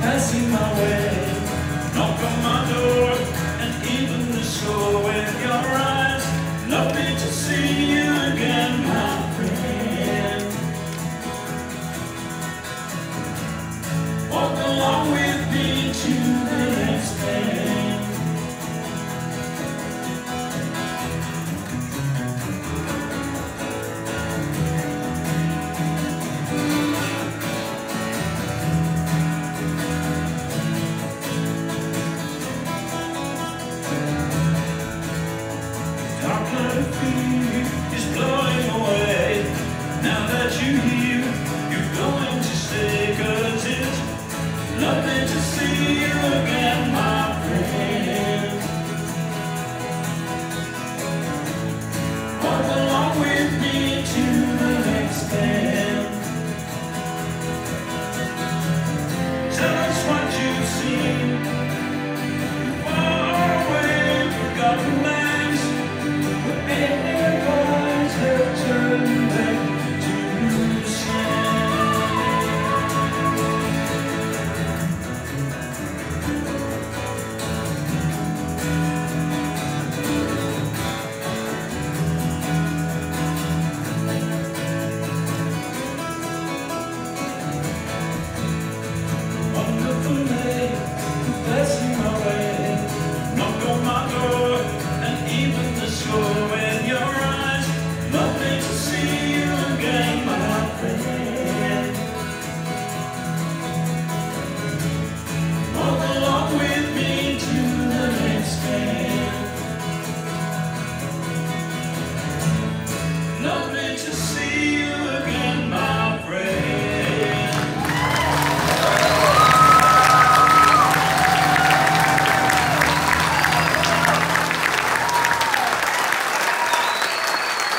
passing my way Knock on my door and even the shore with your eyes Lovely to see you again, my friend Walk along with me tonight see is blood.